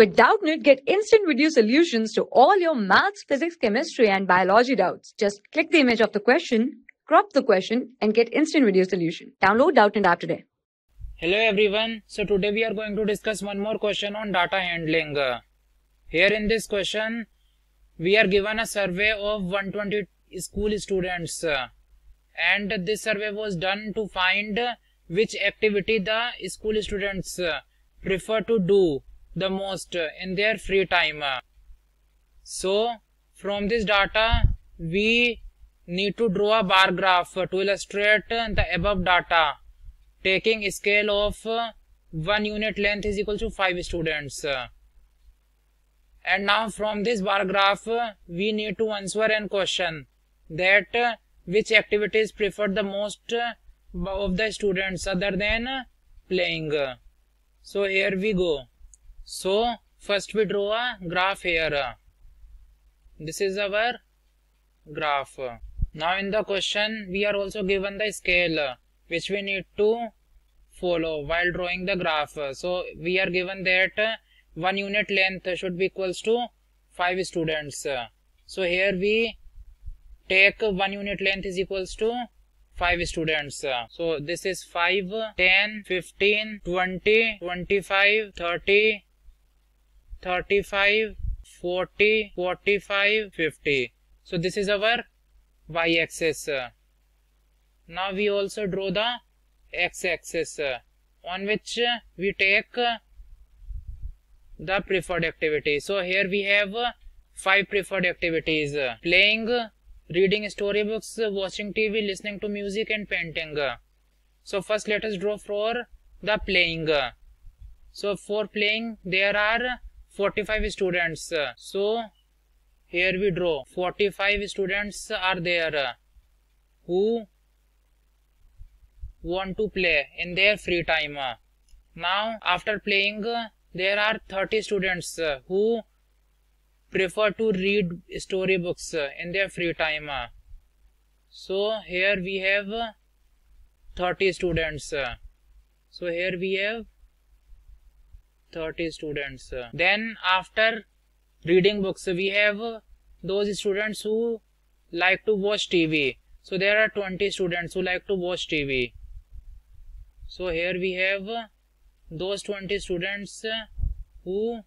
With Doubtnut, get instant video solutions to all your maths, physics, chemistry, and biology doubts. Just click the image of the question, crop the question, and get instant video solution. Download Doubtnut app today. Hello everyone. So today we are going to discuss one more question on data handling. Here in this question, we are given a survey of 120 school students and this survey was done to find which activity the school students prefer to do the most uh, in their free time. So from this data we need to draw a bar graph to illustrate the above data taking scale of uh, 1 unit length is equal to 5 students. And now from this bar graph uh, we need to answer an question that which activities preferred the most of the students other than playing. So here we go. So first we draw a graph here. This is our graph. Now in the question we are also given the scale which we need to follow while drawing the graph. So we are given that 1 unit length should be equals to 5 students. So here we take 1 unit length is equals to 5 students. So this is 5, 10, 15, 20, 25, 30, 35, 40, 45, 50. So this is our y-axis. Now we also draw the x-axis on which we take the preferred activity. So here we have five preferred activities. Playing, reading storybooks, watching TV, listening to music and painting. So first let us draw for the playing. So for playing there are 45 students. So here we draw 45 students are there who want to play in their free time. Now after playing there are 30 students who prefer to read storybooks in their free time. So here we have 30 students. So here we have 30 students. Then after reading books we have those students who like to watch TV. So there are 20 students who like to watch TV. So here we have those 20 students who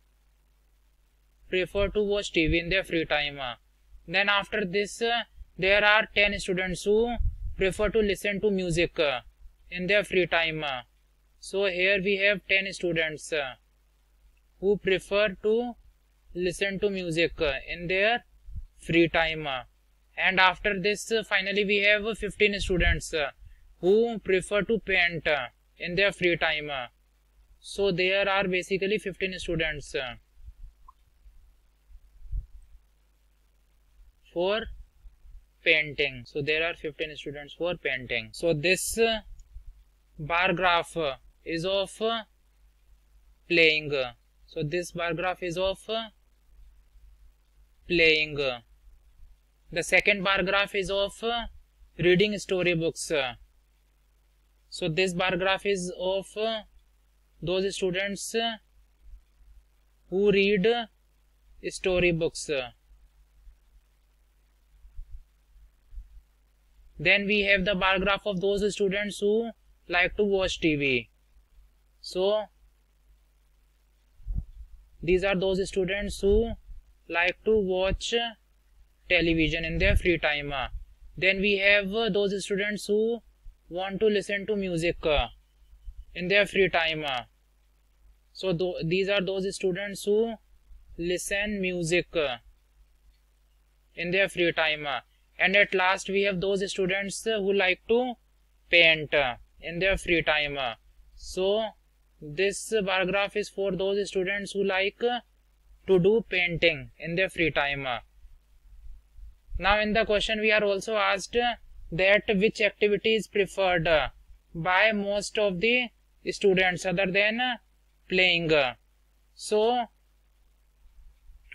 prefer to watch TV in their free time. Then after this there are 10 students who prefer to listen to music in their free time. So here we have 10 students who prefer to listen to music in their free time. And after this finally we have 15 students who prefer to paint in their free time. So there are basically 15 students for painting. So there are 15 students for painting. So this bar graph is of playing. So this bar graph is of uh, playing. The second bar graph is of uh, reading storybooks. So this bar graph is of uh, those students who read storybooks. Then we have the bar graph of those students who like to watch TV. So these are those students who like to watch television in their free time. Then we have uh, those students who want to listen to music uh, in their free time. So th these are those students who listen music uh, in their free time. And at last we have those students who like to paint in their free time. So this bar graph is for those students who like to do painting in their free time. Now in the question we are also asked that which activity is preferred by most of the students other than playing. So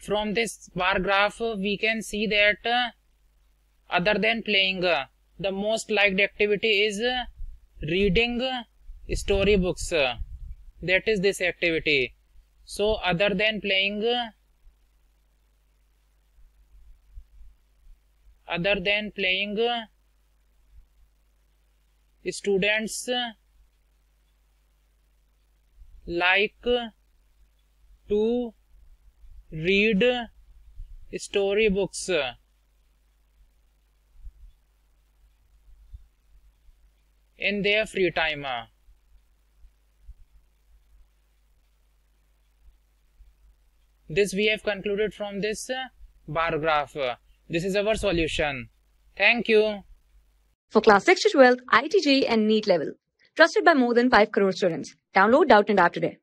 from this bar graph we can see that other than playing the most liked activity is reading storybooks that is this activity. So other than playing other than playing students like to read storybooks. In their free time this we have concluded from this uh, bar graph. This is our solution. Thank you. For class 6 to 12 IIT JEE and NEET level. Trusted by more than 5 crore students. Download Doubtnut app today